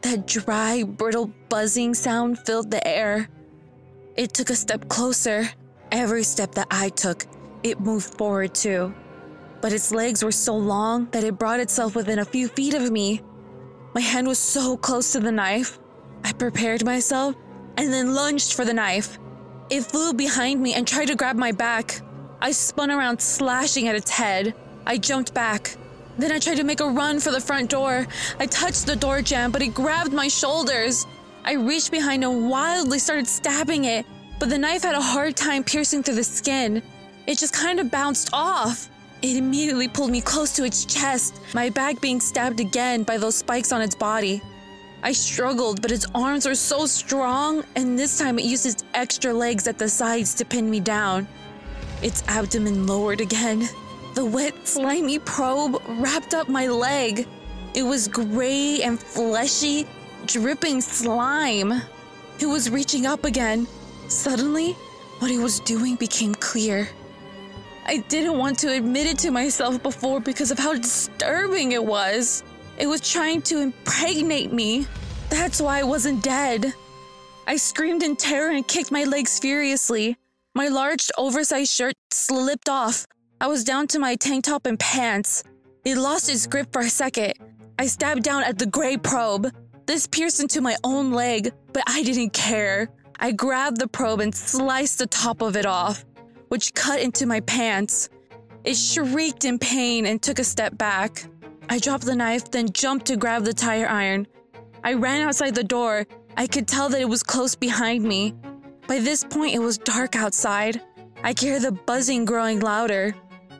That dry, brittle buzzing sound filled the air. It took a step closer. Every step that I took, it moved forward too. But its legs were so long that it brought itself within a few feet of me. My hand was so close to the knife. I prepared myself and then lunged for the knife. It flew behind me and tried to grab my back. I spun around, slashing at its head. I jumped back. Then I tried to make a run for the front door. I touched the door jamb, but it grabbed my shoulders. I reached behind and wildly started stabbing it, but the knife had a hard time piercing through the skin. It just kind of bounced off. It immediately pulled me close to its chest, my back being stabbed again by those spikes on its body. I struggled, but its arms were so strong, and this time it used its extra legs at the sides to pin me down. Its abdomen lowered again. The wet, slimy probe wrapped up my leg. It was gray and fleshy, dripping slime. It was reaching up again. Suddenly, what it was doing became clear. I didn't want to admit it to myself before because of how disturbing it was. It was trying to impregnate me. That's why I wasn't dead. I screamed in terror and kicked my legs furiously. My large, oversized shirt slipped off. I was down to my tank top and pants. It lost its grip for a second. I stabbed down at the gray probe. This pierced into my own leg, but I didn't care. I grabbed the probe and sliced the top of it off, which cut into my pants. It shrieked in pain and took a step back. I dropped the knife, then jumped to grab the tire iron. I ran outside the door. I could tell that it was close behind me. By this point, it was dark outside. I could hear the buzzing growing louder.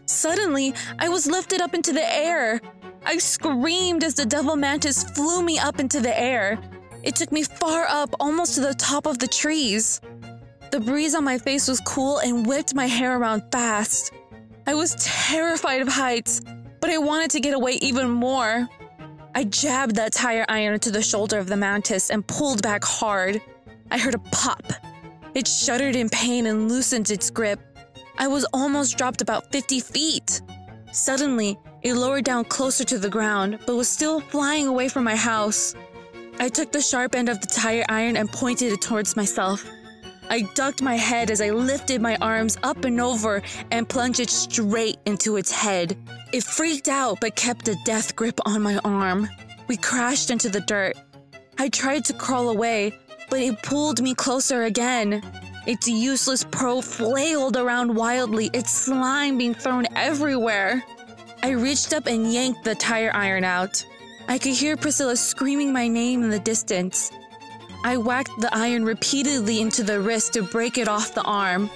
Suddenly, I was lifted up into the air. I screamed as the devil mantis flew me up into the air. It took me far up, almost to the top of the trees. The breeze on my face was cool and whipped my hair around fast. I was terrified of heights, but I wanted to get away even more. I jabbed that tire iron into the shoulder of the mantis and pulled back hard. I heard a pop. It shuddered in pain and loosened its grip. I was almost dropped about 50 feet. Suddenly, it lowered down closer to the ground, but was still flying away from my house. I took the sharp end of the tire iron and pointed it towards myself. I ducked my head as I lifted my arms up and over and plunged it straight into its head. It freaked out but kept a death grip on my arm. We crashed into the dirt. I tried to crawl away, but it pulled me closer again. Its useless probe flailed around wildly, its slime being thrown everywhere. I reached up and yanked the tire iron out. I could hear Priscilla screaming my name in the distance. I whacked the iron repeatedly into the wrist to break it off the arm.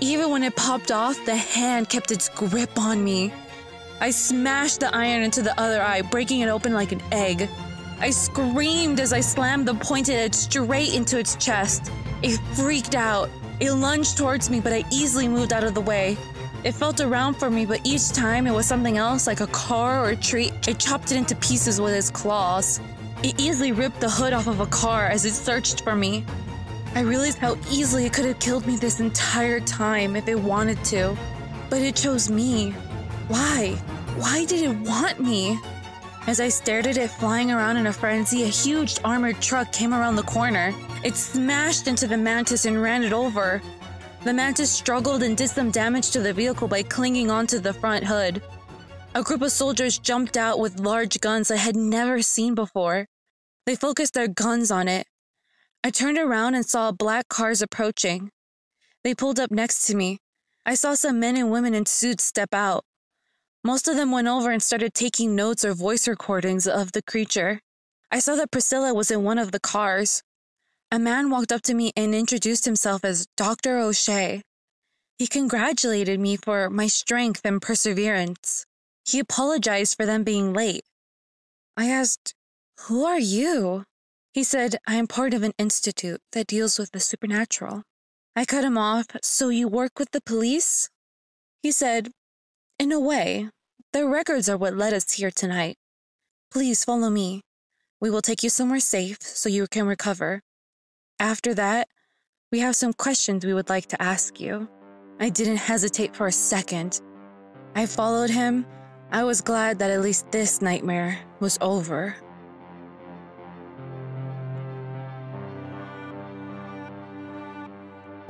Even when it popped off, the hand kept its grip on me. I smashed the iron into the other eye, breaking it open like an egg. I screamed as I slammed the pointed edge straight into its chest. It freaked out. It lunged towards me, but I easily moved out of the way. It felt around for me, but each time it was something else, like a car or a tree. It chopped it into pieces with its claws. It easily ripped the hood off of a car as it searched for me. I realized how easily it could have killed me this entire time if it wanted to. But it chose me. Why? Why did it want me? As I stared at it flying around in a frenzy, a huge armored truck came around the corner. It smashed into the mantis and ran it over. The mantis struggled and did some damage to the vehicle by clinging onto the front hood. A group of soldiers jumped out with large guns I had never seen before. They focused their guns on it. I turned around and saw black cars approaching. They pulled up next to me. I saw some men and women in suits step out. Most of them went over and started taking notes or voice recordings of the creature. I saw that Priscilla was in one of the cars. A man walked up to me and introduced himself as Dr. O'Shea. He congratulated me for my strength and perseverance. He apologized for them being late. I asked, Who are you? He said, I am part of an institute that deals with the supernatural. I cut him off. So you work with the police? He said, In a way, their records are what led us here tonight. Please follow me. We will take you somewhere safe so you can recover. After that, we have some questions we would like to ask you. I didn't hesitate for a second. I followed him. I was glad that at least this nightmare was over.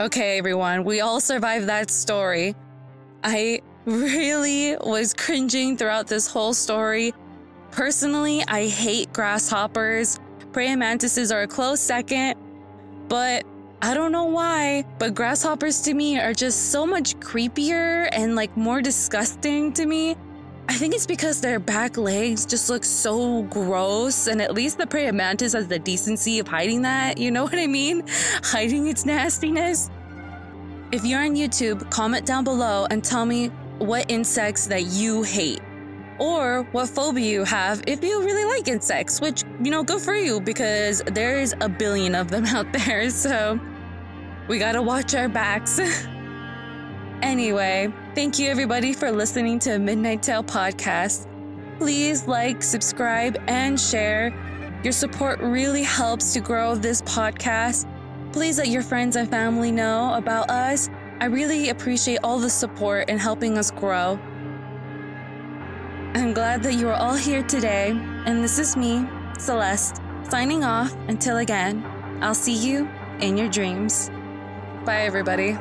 Okay, everyone, we all survived that story. I [laughs] really was cringing throughout this whole story. Personally, I hate grasshoppers. Praying mantises are a close second, but I don't know why, but grasshoppers to me are just so much creepier and like more disgusting to me. I think it's because their back legs just look so gross, and at least the praying mantis has the decency of hiding that. You know [laughs] what I mean? Hiding its nastiness. If you're on YouTube, comment down below and tell me what insects that you hate or what phobia you have if you really like insects, which, you know, good for you because there's a billion of them [laughs] out there. So we gotta watch our backs. [laughs] Anyway, thank you everybody for listening to Midnight Tale podcast. Please like, subscribe, and share. Your support really helps to grow this podcast. Please let your friends and family know about us. I really appreciate all the support in helping us grow. I'm glad that you are all here today, and this is me, Celeste, signing off until again. I'll see you in your dreams. Bye, everybody.